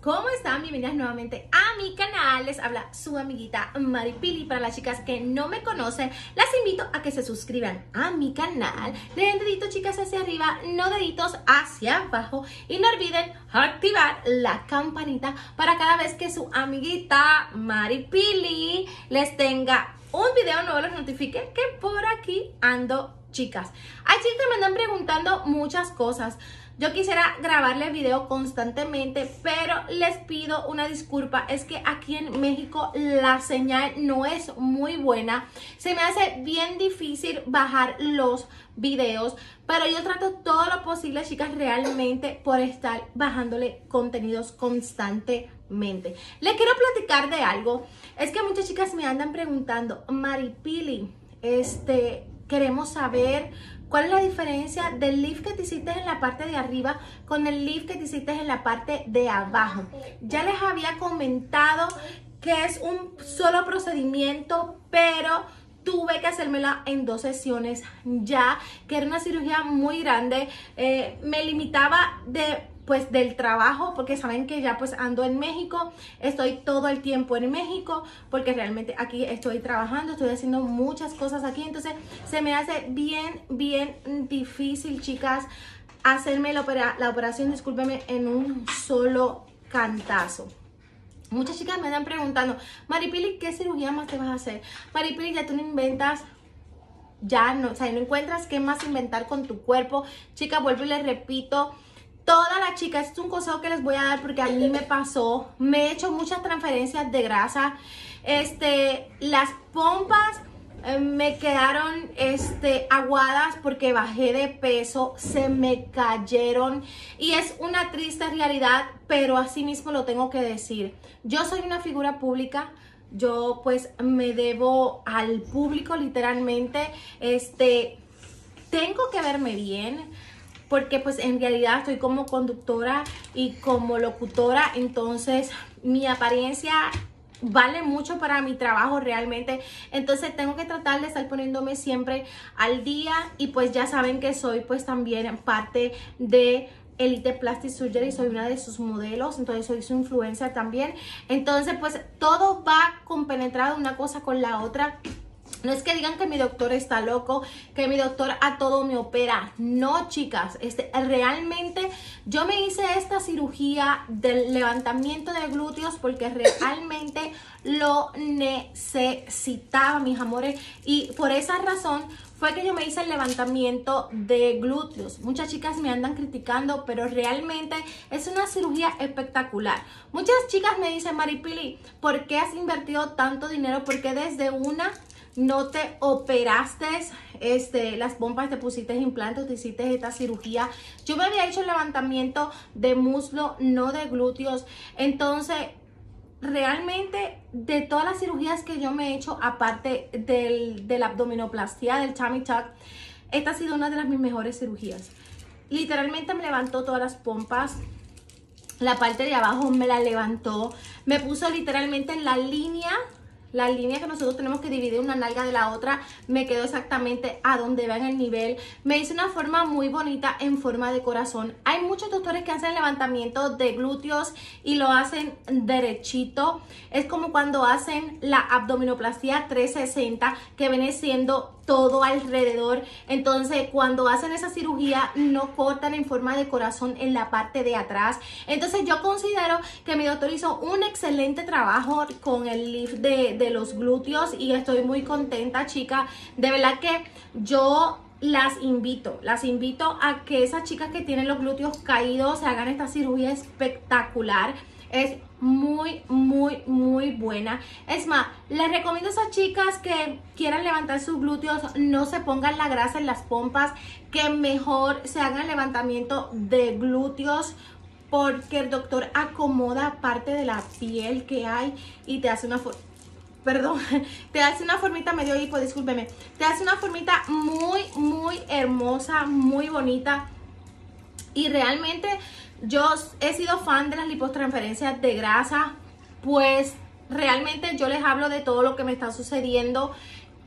¿cómo están? Bienvenidas nuevamente a mi canal. Les habla su amiguita Maripili. Para las chicas que no me conocen, las invito a que se suscriban a mi canal. Le den deditos, chicas, hacia arriba, no deditos hacia abajo. Y no olviden activar la campanita para cada vez que su amiguita Maripili les tenga un video nuevo, les notifique que por aquí ando, chicas. Hay chicas me andan preguntando muchas cosas. Yo quisiera grabarle video constantemente, pero les pido una disculpa. Es que aquí en México la señal no es muy buena. Se me hace bien difícil bajar los videos, pero yo trato todo lo posible, chicas, realmente por estar bajándole contenidos constantemente. Les quiero platicar de algo. Es que muchas chicas me andan preguntando, Maripili, este, queremos saber ¿Cuál es la diferencia del lift que te hiciste en la parte de arriba con el lift que te hiciste en la parte de abajo? Ya les había comentado que es un solo procedimiento, pero tuve que hacérmela en dos sesiones ya, que era una cirugía muy grande. Eh, me limitaba de pues del trabajo, porque saben que ya pues ando en México, estoy todo el tiempo en México, porque realmente aquí estoy trabajando, estoy haciendo muchas cosas aquí, entonces se me hace bien, bien difícil, chicas, hacerme la, la operación, discúlpeme, en un solo cantazo. Muchas chicas me están preguntando, Maripili, ¿qué cirugía más te vas a hacer? Maripili, ya tú no inventas ya no, o sea, no encuentras qué más inventar con tu cuerpo. Chicas, vuelvo y les repito, Todas las chicas, este es un consejo que les voy a dar porque a mí me pasó. Me he hecho muchas transferencias de grasa. Este, las pompas eh, me quedaron este, aguadas porque bajé de peso, se me cayeron y es una triste realidad, pero así mismo lo tengo que decir. Yo soy una figura pública, yo pues me debo al público literalmente, este, tengo que verme bien, porque pues en realidad estoy como conductora y como locutora, entonces mi apariencia vale mucho para mi trabajo realmente. Entonces tengo que tratar de estar poniéndome siempre al día y pues ya saben que soy pues también parte de Elite Plastic Surgery, soy una de sus modelos, entonces soy su influencia también. Entonces pues todo va compenetrado una cosa con la otra no es que digan que mi doctor está loco, que mi doctor a todo me opera. No, chicas, este, realmente yo me hice esta cirugía del levantamiento de glúteos porque realmente lo necesitaba, mis amores. Y por esa razón fue que yo me hice el levantamiento de glúteos. Muchas chicas me andan criticando, pero realmente es una cirugía espectacular. Muchas chicas me dicen, Maripili, ¿por qué has invertido tanto dinero? Porque desde una no te operaste este, las pompas, te pusiste implantes, te hiciste esta cirugía. Yo me había hecho levantamiento de muslo, no de glúteos. Entonces, realmente de todas las cirugías que yo me he hecho, aparte del, de la abdominoplastia, del tummy tuck, esta ha sido una de las mis mejores cirugías. Literalmente me levantó todas las pompas, la parte de abajo me la levantó, me puso literalmente en la línea la línea que nosotros tenemos que dividir una nalga de la otra me quedó exactamente a donde va el nivel. Me hice una forma muy bonita en forma de corazón. Hay muchos doctores que hacen levantamiento de glúteos y lo hacen derechito. Es como cuando hacen la abdominoplastia 360 que viene siendo todo alrededor. Entonces, cuando hacen esa cirugía, no cortan en forma de corazón en la parte de atrás. Entonces, yo considero que mi doctor hizo un excelente trabajo con el lift de, de los glúteos y estoy muy contenta, chica. De verdad que yo las invito, las invito a que esas chicas que tienen los glúteos caídos se hagan esta cirugía espectacular. Es muy, muy, muy buena. Es más, les recomiendo a esas chicas que quieran levantar sus glúteos, no se pongan la grasa en las pompas, que mejor se hagan levantamiento de glúteos porque el doctor acomoda parte de la piel que hay y te hace una perdón, te hace una formita medio hipo, discúlpeme, te hace una formita muy, muy hermosa, muy bonita y realmente yo he sido fan de las lipotransferencias de grasa, pues realmente yo les hablo de todo lo que me está sucediendo,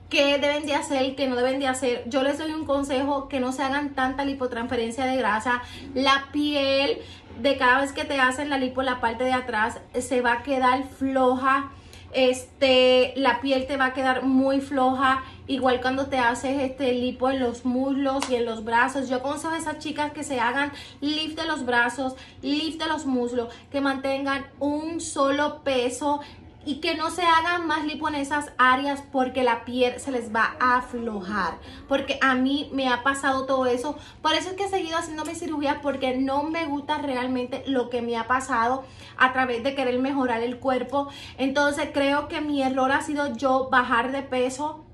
qué deben de hacer, qué no deben de hacer. Yo les doy un consejo que no se hagan tanta lipotransferencia de grasa. La piel de cada vez que te hacen la lipo la parte de atrás se va a quedar floja este, la piel te va a quedar muy floja, igual cuando te haces este lipo en los muslos y en los brazos. Yo aconsejo a esas chicas que se hagan lift de los brazos, lift de los muslos, que mantengan un solo peso y que no se hagan más lipo en esas áreas porque la piel se les va a aflojar. Porque a mí me ha pasado todo eso. Por eso es que he seguido haciendo mi cirugía porque no me gusta realmente lo que me ha pasado a través de querer mejorar el cuerpo. Entonces creo que mi error ha sido yo bajar de peso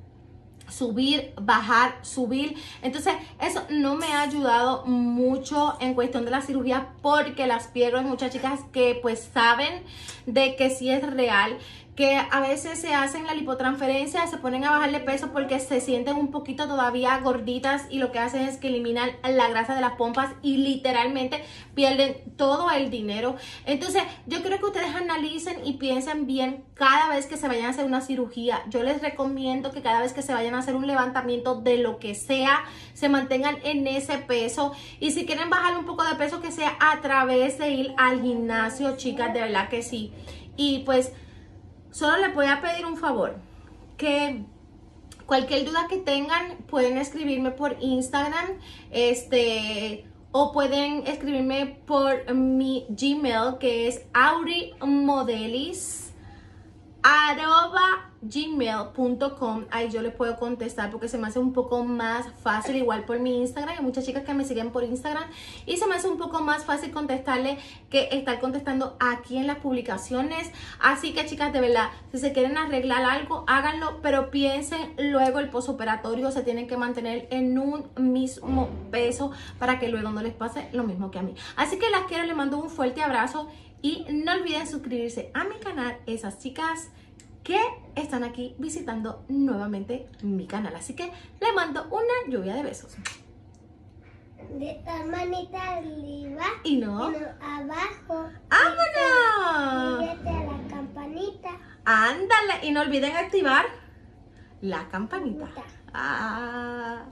subir, bajar, subir. Entonces, eso no me ha ayudado mucho en cuestión de la cirugía porque las pierdo. Hay muchas chicas que pues saben de que sí es real que a veces se hacen la lipotransferencia, se ponen a bajar de peso porque se sienten un poquito todavía gorditas y lo que hacen es que eliminan la grasa de las pompas y literalmente pierden todo el dinero. Entonces, yo creo que ustedes analicen y piensen bien cada vez que se vayan a hacer una cirugía. Yo les recomiendo que cada vez que se vayan a hacer un levantamiento de lo que sea, se mantengan en ese peso y si quieren bajar un poco de peso que sea a través de ir al gimnasio, chicas, de verdad que sí. Y pues solo les voy a pedir un favor, que cualquier duda que tengan pueden escribirme por Instagram, este o pueden escribirme por mi Gmail que es aurimodelis arroba gmail.com ahí yo les puedo contestar porque se me hace un poco más fácil igual por mi Instagram. Hay muchas chicas que me siguen por Instagram y se me hace un poco más fácil contestarle que estar contestando aquí en las publicaciones. Así que chicas de verdad si se quieren arreglar algo háganlo pero piensen luego el posoperatorio se tienen que mantener en un mismo peso para que luego no les pase lo mismo que a mí. Así que las quiero les mando un fuerte abrazo y no olviden suscribirse a mi canal esas chicas que están aquí visitando nuevamente mi canal. Así que le mando una lluvia de besos. De tal manita arriba y no, abajo. ¡Vámonos! Fíjate a la campanita. Ándale y no olviden activar la campanita. Ah.